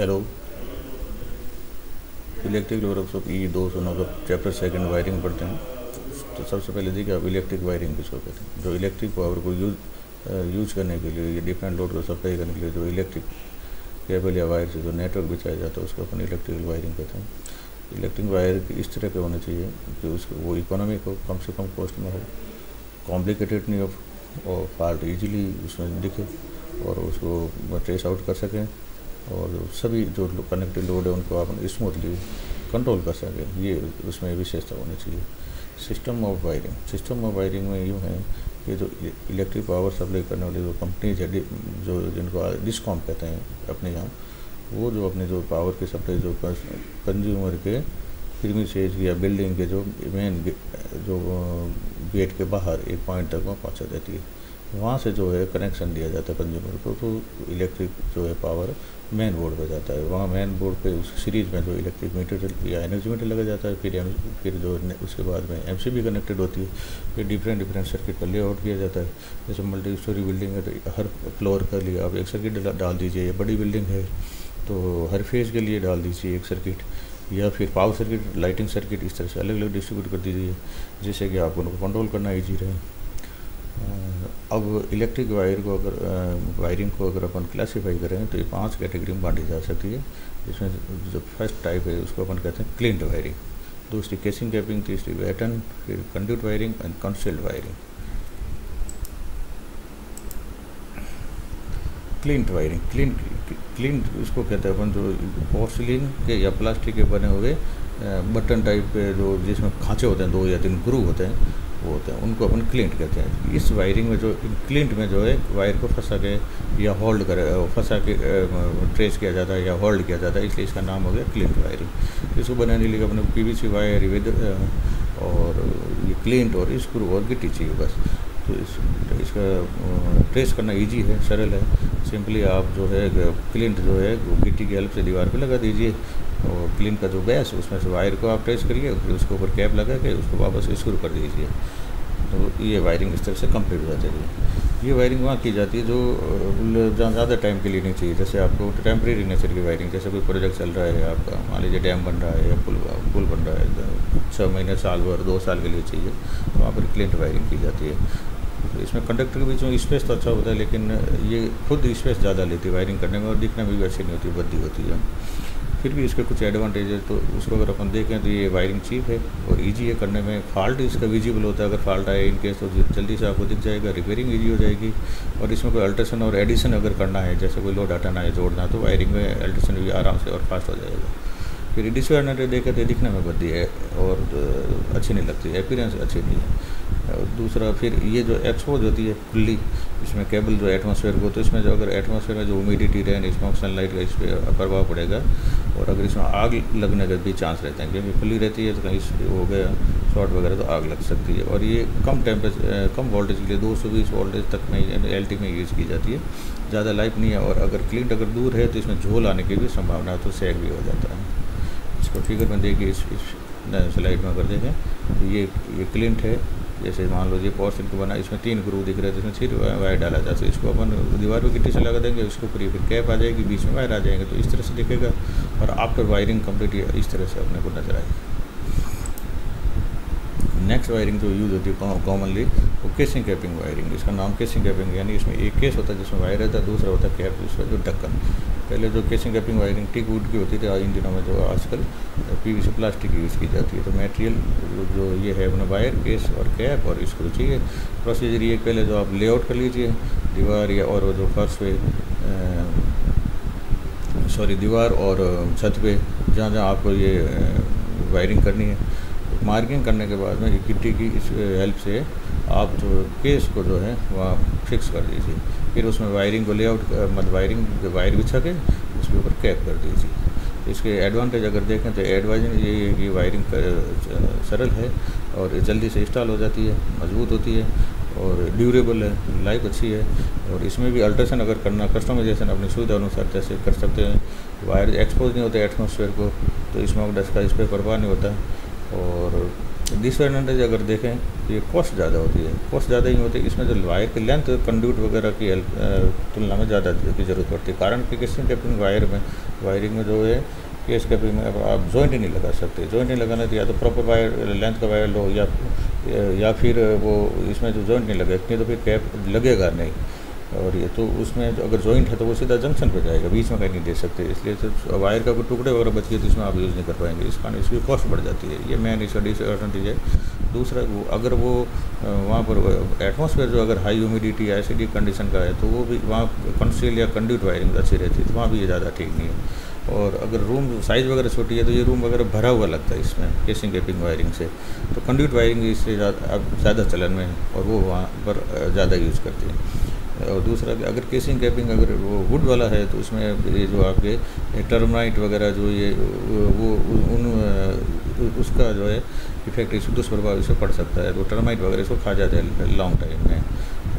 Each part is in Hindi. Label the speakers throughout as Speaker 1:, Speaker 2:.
Speaker 1: हेलो। इलेक्ट्रिक वर्कशॉप ई दो सौ नौ चैप्टर सेकंड वायरिंग पढ़ते हैं। तो सबसे पहले देखिए आप इलेक्ट्रिक वायरिंग किसको कहते हैं। जो इलेक्ट्रिक पावर को यूज़ यूज़ करने के लिए, ये डिफरेंट लोड को सप्लाई करने के लिए जो इलेक्ट्रिक केबल या वायर से जो नेटवर्क बिछाया जाता है, उसको अपन इलेक्ट्रिकल वायरिंग कहते हैं। इलेक्ट्रिक वायर इस तरह के होने चाहिए कि उसको, वो इकोनॉमिक हो कम से कम कॉस्ट में हो। कॉम्प्लिकेटेड नहीं हो, और फॉल्ट इजीली उसमें दिखे, और उसको ट्रेस आउट कर सकें। और सभी जो कनेक्टेड लोड है, उनको आप स्मूथली कंट्रोल कर सकें। ये उसमें विशेषता होनी चाहिए। System of wiring system of wiring में यूँ है कि जो इलेक्ट्रिक पावर सप्लाई करने वाली जो कंपनीज़ है जो जिनको डिस्कॉम कहते हैं अपने यहाँ, वो जो अपने जो पावर की सप्लाई जो कंज्यूमर के प्रीमिसेज या बिल्डिंग के जो मेन जो गेट के बाहर एक पॉइंट तक वहाँ पहुँचा देती है। वहाँ से जो है कनेक्शन दिया जाता है कंज्यूमर को तो इलेक्ट्रिक जो है पावर मेन बोर्ड पर जाता है। वहाँ मेन बोर्ड पे उस सीरीज़ में जो इलेक्ट्रिक मीटर या एनर्जी मीटर लगा जाता है, फिर एम फिर जो उसके बाद में एमसीबी कनेक्टेड होती है, फिर डिफरेंट डिफरेंट सर्किट का लेआउट किया जाता है। जैसे मल्टी स्टोरी बिल्डिंग है तो हर फ्लोर के लिए आप एक सर्किट डाल दीजिए, या बड़ी बिल्डिंग है तो हर फ़ेज़ के लिए डाल दीजिए एक सर्किट या फिर पावर सर्किट लाइटिंग सर्किट इस तरह से अलग अलग डिस्ट्रीब्यूट कर दीजिए, जिससे कि आप उनको कंट्रोल करना ईजी रहे। अब इलेक्ट्रिक वायर को अगर वायरिंग को अगर अपन क्लासीफाई करें तो ये पाँच कैटेगरी में बांटी जा सकती है। जिसमें जो फ़र्स्ट टाइप है, उसको अपन कहते हैं क्लिंट वायरिंग दूसरी केसिंग कैपिंग तीसरी बैटन फिर conduit wiring and concealed wiring cleat wiring cleat cleat उसको कहते हैं अपन जो पोर्सिलिन के या प्लास्टिक के बने हुए बटन टाइप के जो जिसमें खांचे होते हैं, दो या तीन ग्रू होते हैं वो होते हैं, उनको अपन क्लिंट कहते हैं। इस वायरिंग में जो क्लिंट में जो है वायर को फंसा के या होल्ड कर फंसा के ट्रेस किया जाता है या होल्ड किया जाता है, इसलिए इसका नाम हो गया क्लिंट वायरिंग इसको बनाने के लिए अपने पी वी सी वायर विद और ये क्लिंट और स्क्रू और गिट्टी चाहिए बस। तो इस, इसका ट्रेस करना इजी है, सरल है। सिंपली आप जो है क्लिंट जो है गिट्टी की हेल्प से दीवार पे लगा दीजिए। और क्लीन का जो गैस उसमें से वायर को आप ट्रेस करिए, फिर उसके ऊपर कैप लगा के उसको वापस स्क्रू कर दीजिए। तो ये वायरिंग इस तरह से कंप्लीट हो जाती है। ये वायरिंग वहाँ की जाती है जो जहाँ ज़्यादा टाइम के लिए नहीं चाहिए। जैसे आपको टेम्प्रेरी नेचर की वायरिंग जैसे कोई प्रोजेक्ट चल रहा है, आपका मान लीजिए डैम बन रहा है या पुल पुल बन रहा है छः महीने, साल भर, दो साल के लिए चाहिए तो वहाँ पर क्लिंट वायरिंग की जाती है। तो इसमें कंडक्टर के बीच में स्पेस तो अच्छा होता है, लेकिन ये खुद स्पेस ज़्यादा लेती है वायरिंग करने में, और दिखने में भी अच्छी नहीं होती, बद्दी होती है। फिर भी इसके कुछ एडवांटेज है तो उसको अगर अपन देखें तो ये वायरिंग चीप है और इजी है करने में। फॉल्ट इसका विजिबल होता है। अगर फॉल्ट आए इनकेस तो जल्दी से आपको दिख जाएगा रिपेयरिंग ईजी हो जाएगी। और इसमें कोई अल्ट्रेशन और एडिशन अगर करना है, जैसे कोई लोड हटाना है जोड़ना है तो वायरिंग में अल्ट्रेशन भी आराम से और फास्ट हो जाएगा। फिर डिसएडवांटेज देखें तो दिखने में बद्दी है और अच्छी नहीं लगती अपीरेंस अच्छी नहीं है। दूसरा फिर ये जो एक्सपोज होती है खुली इसमें केबल जो एटमॉस्फेयर को तो इसमें जो अगर एटमॉस्फेयर में जो ह्यूमिडिटी रहे इसमें सनलाइट का इस पर प्रभाव पड़ेगा। और अगर इसमें आग लगने का भी चांस रहते हैं क्योंकि खुली रहती है तो कहीं हो गया शॉर्ट वगैरह तो आग लग सकती है। और ये कम टेम्परेचर कम वोल्टेज के लिए दो सौ बीस वोल्टेज तक में एल में यूज़ की जाती है। ज़्यादा लाइफ नहीं है और अगर क्लिंट अगर दूर है तो इसमें झोल आने की भी संभावना तो सैग भी हो जाता है। इसको फिगर में देखिए इस, इस स्लाइड में अगर देखें तो ये ये क्लिंट है। जैसे मान लो ये पावर सिल्क बना इसमें तीन ग्रू दिख रहे थे इसमें सिर्फ़ वायर डाला जाता है। इसको अपन दीवार पर गिट्टी से लगा देंगे, उसके ऊपर फिर कैप आ जाएगी, बीच में वायर आ जाएँगे तो इस तरह से दिखेगा और आफ्टर वायरिंग कंप्लीट इस तरह से अपने को नज़र आएगी। नेक्स्ट वायरिंग जो यूज़ होती है कॉमनली वो केसिंग कैपिंग वायरिंग इसका नाम केसिंग कैपिंग यानी इसमें एक केस होता है जिसमें वायर रहता है, दूसरा होता है कैप उसका जो ढक्कन। पहले जो casing capping wiring teak wood की होती थी इन दिनों में जो आजकल पीवीसी प्लास्टिक यूज़ की जाती है। तो मटेरियल जो ये है, अपना वायर केस और कैप और स्क्रू चाहिए प्रोसीजर ये पहले जो आप लेआउट कर लीजिए, दीवार या और जो फर्श पे सॉरी दीवार और छत पे जहाँ जहाँ आपको ये वायरिंग करनी है। मार्किंग करने के बाद में गिट्टी की इस हेल्प से आप जो केस को जो है वहाँ फिक्स कर दीजिए। फिर उसमें वायरिंग को लेआउट मतलब वायरिंग जो वायर बिछा के उसके ऊपर कैप कर दीजिए। इसके एडवांटेज अगर देखें तो एडवाइजन ये है कि वायरिंग सरल है और जल्दी से इंस्टॉल हो जाती है, मज़बूत होती है और ड्यूरेबल है लाइफ अच्छी है और इसमें भी अल्ट्रेशन अगर करना कस्टमाइजेशन अपनी सुविधा अनुसार जैसे कर सकते हैं। वायर एक्सपोज नहीं होते एटमोसफेयर को तो इसमें डस्ट का इस पर प्रभाव नहीं होता। और डिसएडवांटेज अगर देखें तो ये कॉस्ट ज़्यादा होती है। कॉस्ट ज़्यादा ही होती है इसमें जो वायर की लेंथ कंड्यूट वगैरह की तुलना में ज़्यादा की ज़रूरत पड़ती है। कारण कि किसी कैपिंग वायर में वायरिंग में जो है केस कैपिंग में आप जॉइंट ही नहीं लगा सकते। जॉइंट नहीं लगाना तो या तो प्रॉपर वायर लेंथ का वायर लो या या फिर वो इसमें जो जॉइंट नहीं लगे तो फिर कैप लगेगा नहीं। और ये तो उसमें अगर जॉइंट है तो वो सीधा जंक्शन पे जाएगा, बीच में कहीं नहीं दे सकते, इसलिए तो वायर का कोई टुकड़े वगैरह बच गए तो इसमें आप यूज़ नहीं कर पाएँगे। इस कारण इसकी कॉस्ट बढ़ जाती है। ये मेन इसका डिसएडवांटेज है। दूसरा, वो अगर वो वहाँ पर एटमोसफेयर जो अगर हाई ह्यूमिडिटी या एसिडी कंडीशन का है तो वो भी वहाँ कंसील या कंड्यूट वायरिंग अच्छी रहती है तो वहाँ भी ये ज़्यादा ठीक नहीं है। और अगर रूम साइज़ वगैरह छोटी है तो ये रूम वगैरह भरा हुआ लगता है इसमें केसिंग केपिंग वायरिंग से। तो कंड्यूट वायरिंग इससे ज़्यादा, अब ज़्यादा चलन में है, और वो वहाँ पर ज़्यादा यूज़ करती है। और दूसरा अगर केसिंग कैपिंग अगर वो वुड वाला है तो उसमें ये जो आपके टर्माइट वगैरह जो ये, वो, उन उसका जो है इफ़ेक्ट इस दुष्प्रभाव इसे पड़ सकता है। तो टर्माइट वगैरह इसको खा जाते हैं लॉन्ग टाइम में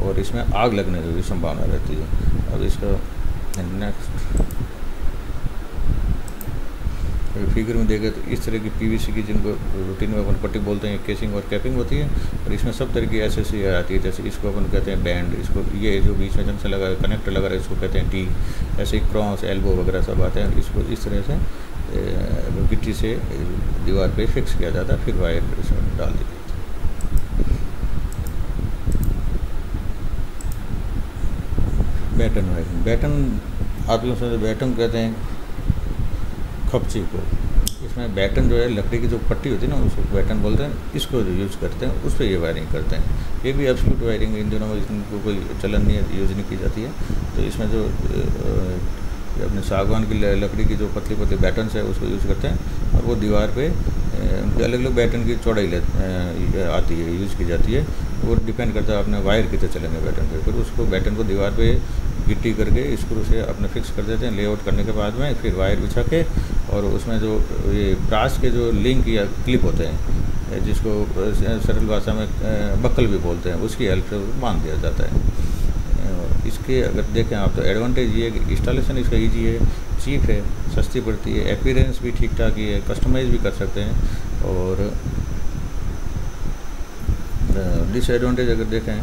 Speaker 1: और इसमें आग लगने की भी संभावना रहती है। अब इसका नेक्स्ट फिगर में देखें तो इस तरह की पीवीसी की जिनको रूटीन में अपन पट्टी बोलते हैं केसिंग और कैपिंग होती है, और इसमें सब तरह की ऐसे ऐसी आती है, जैसे इसको अपन कहते हैं बैंड इसको ये जो बीच में जंक्शन लगा कनेक्टर लगा रहा है, इसको कहते हैं टी ऐसे ही क्रॉस एल्बो वगैरह सब आते हैं, इसको इस तरह से गिट्टी से दीवार पर फिक्स किया जाता है, फिर वायर इसमें डाल दी बैटन वायरिंग बैटन आप लोग बैटन कहते हैं खपची को। इसमें बैटन जो है, लकड़ी की जो पट्टी होती है ना, उसको बैटन बोलते हैं, इसको जो यूज़ करते हैं, उस पर ये वायरिंग करते हैं। ये भी एब्सोल्यूट वायरिंग इन दिनों में इनको कोई चलन नहीं है यूज़ नहीं की जाती है। तो इसमें जो अपने सागवान की लकड़ी की जो पतली पतली बैटन है, उसको यूज़ करते हैं और वो दीवार पे उनके अलग अलग बैटन की चौड़ाई आती है यूज़ की जाती है। वो डिपेंड करता है अपने वायर कितने चलेंगे बैटन पे। फिर उसको बैटन को दीवार पे गिट्टी करके स्क्रू से अपने फिक्स कर देते हैं लेआउट करने के बाद में फिर वायर बिछा के और उसमें जो ये ब्रास के जो लिंक या क्लिप होते हैं जिसको सरल भाषा में बक्कल भी बोलते हैं, उसकी हेल्प से बाँध दिया जाता है। इसके अगर देखें आप तो एडवांटेज ये है कि इंस्टॉलेशन इसका ईजी है चीप है, सस्ती पड़ती है अपीरेंस भी ठीक ठाक ही है कस्टमाइज़ भी कर सकते हैं और डिसएडवांटेज अगर देखें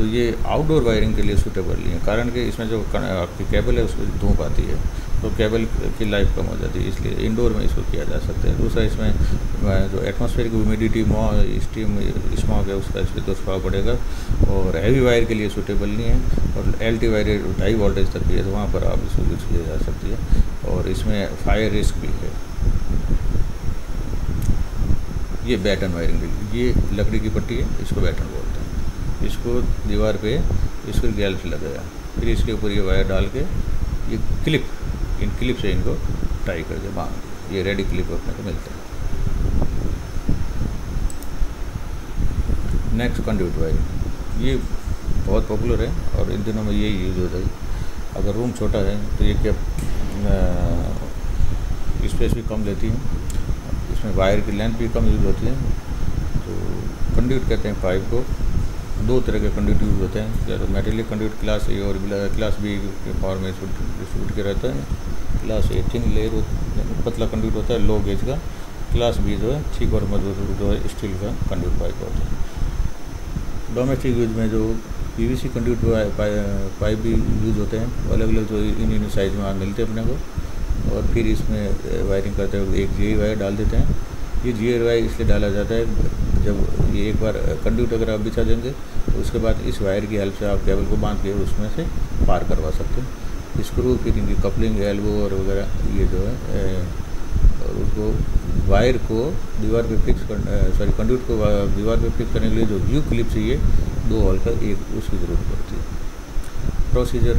Speaker 1: तो ये आउटडोर वायरिंग के लिए सूटेबल नहीं है, कारण कि इसमें जो आपकी केबल है, उसमें धूप आती है तो केबल की लाइफ कम हो जाती है, इसलिए इंडोर में इसको किया जा सकता है। दूसरा इसमें जो एटमॉस्फेयर की ह्यूमिडिटी स्टीम स्मॉग है, उसका इस पर दुष्प्रभाव पड़ेगा, और हैवी वायर के लिए सूटेबल नहीं है, और एल टी वायर ढाई वोल्टेज तक की है तो वहाँ पर आप इसको यूज़ किया जा सकती है, और इसमें फायर रिस्क भी है। ये बैटन वायरिंग ये लकड़ी की पट्टी है, इसको बैटन बोलते इसको दीवार पे इसको गैल्फ लगेगा फिर इसके ऊपर ये वायर डाल के ये क्लिप, इन क्लिप से इनको टाई कर करके बाँध ये रेडी क्लिप अपने को मिलता है। नेक्स्ट कंड्यूट वायरिंग ये बहुत पॉपुलर है और इन दिनों में यही यूज़ होता है। अगर रूम छोटा है तो ये क्या स्पेस भी कम लेती है। इसमें वायर की लेंथ भी कम यूज़ होती है। तो कंड्यूट कहते हैं पाइप को। दो तरह के कंडक्ट यूज़ होते हैं। या तो मेटेलिक कंड्यूट क्लास ए और क्लास बी के फॉर्म में डिस्ट्रीब्यूट के रहता है। क्लास ए थिन लेयर पतला कंड्यूट होता है लो गेज का। क्लास बी जो है, ठीक और मज़बूत जो है स्टील का कंडक्ट पाइप होता है। डोमेस्टिक यूज़ में जो पीवीसी कंड्यूट पाइप भी यूज़ होते हैं अलग अलग जो इन इन साइज़ में मिलते हैं अपने को। और फिर इसमें वायरिंग करते हुए एक जी वायर डाल देते हैं। ये जी वायर इसलिए डाला जाता है जब ये एक बार कंड्यूट अगर आप बिछा देंगे तो उसके बाद इस वायर की हेल्प से आप केबल को बाँध के उसमें से पार करवा सकते हैं। स्क्रू फिर इनकी कपलिंग एल्बो और वगैरह, ये जो है और उसको वायर को दीवार पे फिक्स कर सॉरी कंड्यूट को दीवार पे फिक्स करने के लिए जो व्यू क्लिप चाहिए, दो हॉल का एक, उसकी ज़रूरत पड़ती है। प्रोसीजर।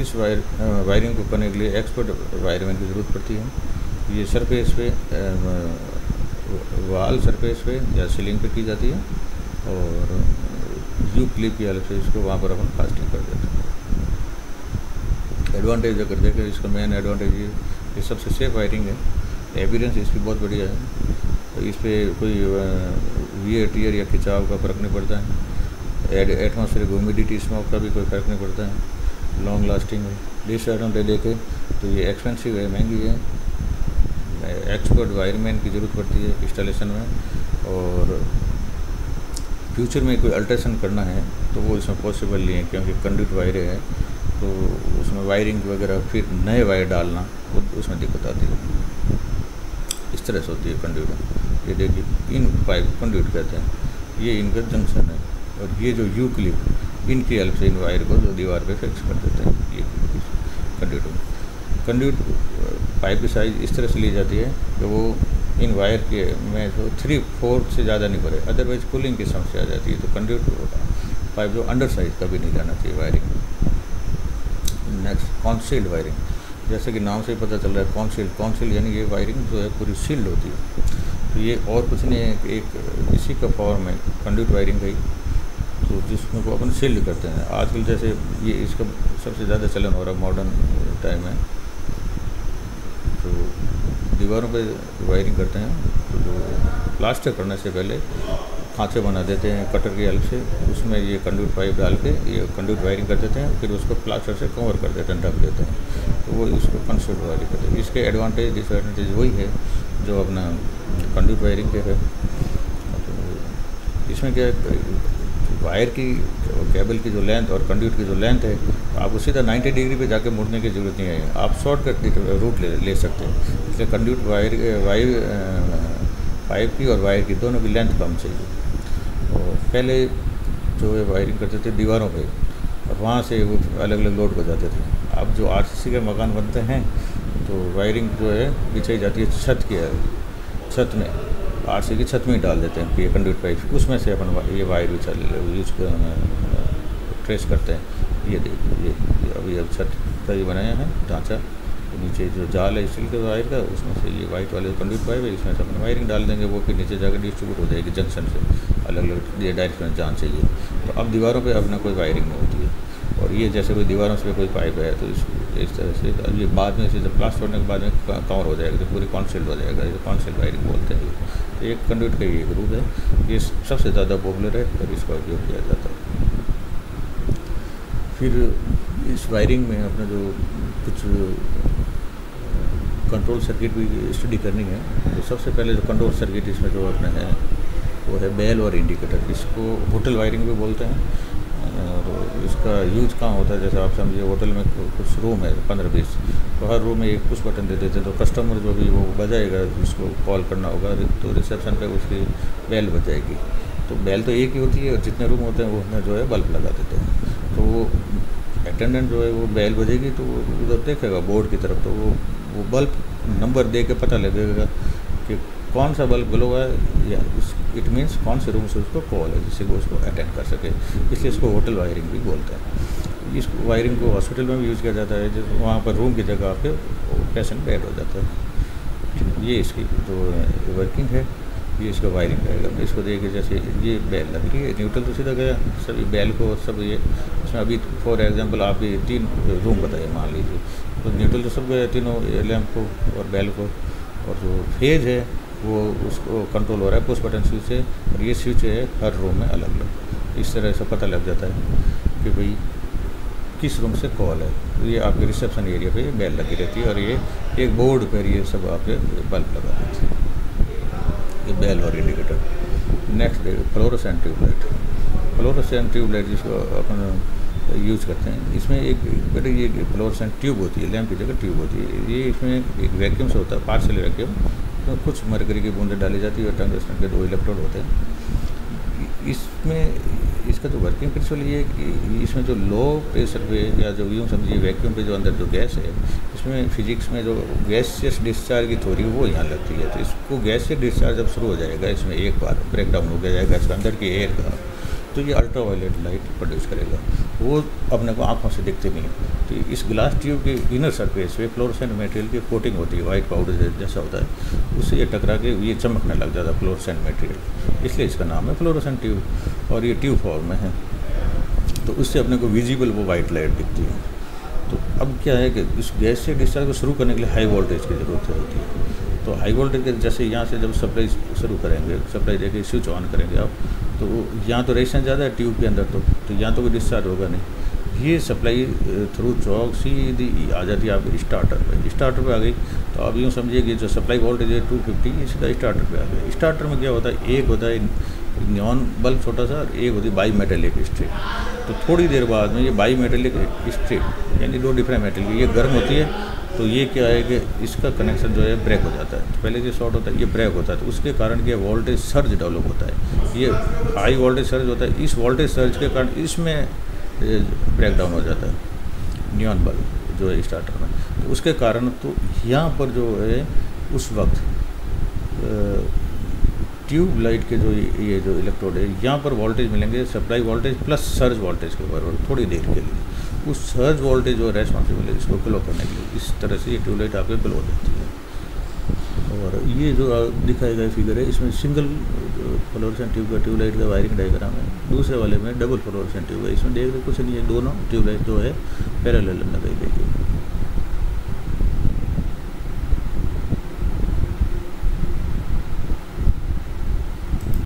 Speaker 1: इस वायर वायरिंग को करने के लिए एक्सपर्ट वायरमैन की ज़रूरत पड़ती है। ये सरफेस पे वाल सरफेस पे या सीलिंग पे की जाती है और यू क्लिप की हेल्प से इसको वहाँ पर अपन कास्टिंग कर देते हैं। एडवांटेज अगर देखें, इसका मेन एडवांटेज ये ये सबसे सेफ़ वायरिंग है। एविडेंस इसकी बहुत बढ़िया है। तो इस पर कोई वियर टीयर या खिंचाव का फ़र्क नहीं पड़ता है। एटमोसफेयर ह्यूमिडिटी स्मोक का भी कोई फ़र्क नहीं पड़ता है। लॉन्ग लास्टिंग है। डिसएडवांटेज देखें तो ये एक्सपेंसिव है, महँगी है। एक्सपर्ट वायरमैन की ज़रूरत पड़ती है इंस्टॉलेशन में और फ्यूचर में कोई अल्ट्रेशन करना है तो वो इसमें पॉसिबल नहीं है क्योंकि कंडक्ट वायर है तो उसमें वायरिंग वगैरह फिर नए वायर डालना, वो उसमें दिक्कत आती है। इस तरह से होती है कंड्यूट ये देखिए, इन पाइप कंड्यूट कहते हैं। ये इनका जंक्शन है और ये जो यू क्लिप इनकी हेल्प से इन वायर को जो दीवार पे फिक्स कर देते हैं। ये कंड्यूट कंड्यूट पाइप की साइज़ इस तरह से ली जाती है कि वो इन वायर के में जो थ्री फोर से ज़्यादा नहीं भरे अदरवाइज़ कूलिंग की समस्या आ जाती है तो कंड्यूट पाइप जो अंडर साइज़ का भी नहीं जाना चाहिए वायरिंग नेक्स्ट कॉन्सील्ड वायरिंग जैसे कि नाम से ही पता चल रहा है कॉन्सील्ड कॉन्सील्ड यानी ये वायरिंग जो है पूरी सील्ड होती है। तो ये और कुछ नहीं है, एक इसी का फॉर्म है कंड्यूट वायरिंग का ही। तो जिसमें को अपन सील्ड करते हैं। आजकल जैसे ये इसका सबसे ज़्यादा चलन हो रहा है मॉडर्न टाइम में। तो दीवारों पे वायरिंग करते हैं तो जो प्लास्टर करने से पहले खाँचे बना देते हैं कटर की हेल्प से, उसमें ये कंड्यूट पाइप डाल के ये कंड्यूट वायरिंग कर देते हैं, फिर उसको प्लास्टर से कवर कर देते हैं, ढक देते हैं तो वो इसको कंस्ट्रक्ट वायरिंग करते हैं। इसके एडवांटेज डिसएडवांटेज वही है जो अपना कंड्यूट वायरिंग के है। तो इसमें क्या वायर की केबल की जो लेंथ और कंड्यूट की जो लेंथ है तो आपको सीधा 90 डिग्री पे जाके मुड़ने की ज़रूरत नहीं है। आप शॉर्टकट रूट ले ले सकते हैं। इसलिए कंड्यूट वायर वायर पाइप की और वायर की दोनों की लेंथ कम चाहिए। और पहले जो है वायरिंग करते थे दीवारों पे और वहाँ से वो अलग अलग लोड हो जाते थे। अब जो आरसीसी के मकान बनते हैं तो वायरिंग जो है बिछाई जाती है छत की छत में। आर की छत में डाल देते हैं ये कंडक्ट पाइप उसमें से अपन ये वायर चल यूज़ ट्रेस करते हैं। ये देखिए ये अभी अब छत का ये बनाया है, ढांचा। तो नीचे जो जाल है स्टील के वायर का, उसमें से ये वाइट वाले कंडक्ट पाइप है, इसमें से अपन वायरिंग डाल देंगे वो, फिर नीचे जाकर डिस्ट्रीब्यूट हो जाएगी जंक्शन से। अलग अलग, ये डायरेक्शन जान चाहिए। तो अब दीवारों पर अब ना कोई वायरिंग नहीं होती है। और ये जैसे कोई दीवारों से कोई पाइप है तो इस इस तरह से ये बाद में इसे जब प्लास्ट होने के बाद में कवर हो जाएगा तो पूरी कॉन्सेल्ट हो जाएगा, ये कॉन्सेल्ट वायरिंग बोलते हैं। एक कंडक्ट का ही एक रूप है। ये सबसे ज़्यादा पॉपुलर है और इसका उपयोग किया जाता है। फिर इस वायरिंग में अपना जो कुछ कंट्रोल सर्किट भी स्टडी करनी है तो सबसे पहले जो कंट्रोल सर्किट इसमें जो अपना है, वो है बेल और इंडिकेटर इसको होटल वायरिंग भी बोलते हैं। और इसका यूज़ कहाँ होता है? जैसे आप समझिए, होटल में कुछ रूम है, पंद्रह बीस। तो हर रूम में एक पुश बटन दे देते हैं तो कस्टमर जो भी वो बजाएगा जिसको कॉल करना होगा तो रिसेप्शन पे उसकी बेल बजाएगी। तो बेल तो एक ही होती है, और जितने रूम होते हैं, वो उसमें जो है बल्ब लगा देते हैं। तो वो अटेंडेंट जो है, वो बेल बजेगी तो उधर देखेगा बोर्ड की तरफ़ तो वो वो बल्ब नंबर दे के पता लगेगा कौन सा बल्ब ग्लो है, या उस इट मीन्स कौन से रूम से उसको कॉल है, जिससे वो उसको अटेंड कर सके। इसलिए इसको होटल वायरिंग भी बोलते हैं। इस वायरिंग को हॉस्पिटल में भी यूज़ किया जाता है जो वहाँ पर रूम की जगह पे पेशेंट बेड हो जाता है। ये इसकी जो वर्किंग है, ये इसका वायरिंग रहेगा। इसको देखिए, जैसे ये बैल लग रही है न्यूट्रल तो सीधा गया, सभी बैल को, सब ये, इसमें अभी फॉर एग्जांपल आप ये तीन रूम बताइए, मान लीजिए। तो न्यूट्रल तो सब गया, तीनों लैम्प को और बैल को, और जो फ़ेज़ है वो उसको कंट्रोल हो रहा है पुश बटन स्विच से, और ये स्विच है हर रूम में अलग अलग। इस तरह से पता लग जाता है कि भाई किस रूम से कॉल है। ये आपके रिसेप्शन एरिया पे बेल लगी रहती है और ये एक बोर्ड पर ये सब आपके बल्ब लगा देते हैं। ये बेल और indicator next fluorescent tubelight fluorescent tubelight जिसको अपन यूज़ करते हैं, इसमें एक बेटे ये फ्लोरोसेंट ट्यूब होती है लैम्प की जगह ट्यूब होती है। ये इसमें एक वैक्यूम से होता है पार्सल वैक्यूम तो कुछ मरकरी की बूंदें डाली जाती है और टंगस्टन के दो इलेक्ट्रोड होते हैं। इसमें, इसका जो वर्किंग प्रिंसिपल ये है कि इसमें जो लो प्रेशर पे या जो यूँ समझिए वैक्यूम पे जो अंदर जो गैस है, इसमें फिजिक्स में जो गैसियस डिस्चार्ज की थोड़ी वो यहाँ लगती है। तो इसको गैसियस डिस्चार्ज जब शुरू हो जाएगा, इसमें एक बार ब्रेक डाउन हो गया जाएगा इसका अंदर की एयर का तो ये अल्ट्रा वायलेट लाइट प्रोड्यूस करेगा। वो अपने को आँखों से दिखते नहीं तो इस ग्लास ट्यूब के इनर सरफेस पे फ्लोरसेंट मटेरियल की कोटिंग होती है वाइट पाउडर जैसा होता है, उससे ये टकरा के ये चमकने लग जाता है फ्लोरसेंट मटेरियल इसलिए इसका नाम है फ्लोरसेंट ट्यूब और ये ट्यूब फॉर्म में है। तो उससे अपने को विजिबल वो वाइट लाइट दिखती है। तो अब क्या है कि इस गैस से डिस्चार्ज को शुरू करने के लिए हाई वोल्टेज की ज़रूरत होती है। तो हाई वोल्टेज के जैसे यहाँ से जब सप्लाई शुरू करेंगे सप्लाई देके स्विच ऑन करेंगे आप तो यहाँ तो रेजिस्टेंस ज़्यादा है ट्यूब के अंदर तो तो यहाँ तो कोई डिस्चार्ज होगा नहीं। ये सप्लाई थ्रू चौक सीधी आ जाती है आपके स्टार्टर पे स्टार्टर पे आ गई। तो आप यूँ समझिए कि जो सप्लाई वोल्टेज है टू फिफ्टी ये सीधा स्टार्टर पे आ गया। स्टार्टर में क्या होता है? एक होता है नॉन बल्ब छोटा सा, और एक होती है बाई मेटेलिक स्ट्रिप तो थोड़ी देर बाद में ये बाई मेटेलिक स्ट्रिप यानी दो डिफरेंट मेटल की, ये गर्म होती है तो ये क्या है कि इसका कनेक्शन जो है ब्रेक हो जाता है। तो पहले जो शॉर्ट होता है, ये ब्रेक होता है। तो उसके कारण क्या वोल्टेज सर्ज डेवलप होता है। ये हाई वोल्टेज सर्ज होता है। इस वोल्टेज सर्ज के कारण इसमें ब्रेक डाउन हो जाता है। न्यून बल्ब जो है स्टार्टर में। तो उसके कारण तो यहाँ पर जो है, उस वक्त ट्यूब लाइट के जो ये जो इलेक्ट्रोड है, यहाँ पर वोल्टेज मिलेंगे supply voltage plus surge voltage के बराबर, थोड़ी देर के लिए। उस सर्ज वोल्टेज जो रेस्पॉन्सिबल है, इसको ग्लो करने के लिए, इस तरह से ये ट्यूबलाइट आपके ग्लो देती है। और ये जो दिखाया गया फिगर है, इसमें सिंगल फ्लोरेसेंट ट्यूब का ट्यूबलाइट का वायरिंग डायग्राम है। दूसरे वाले में डबल फ्लोरेसेंट ट्यूब है। इसमें देख रहे कुछ नहीं है, दोनों ट्यूबलाइट जो है पैरेलल लगाई गई है।